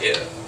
Yeah.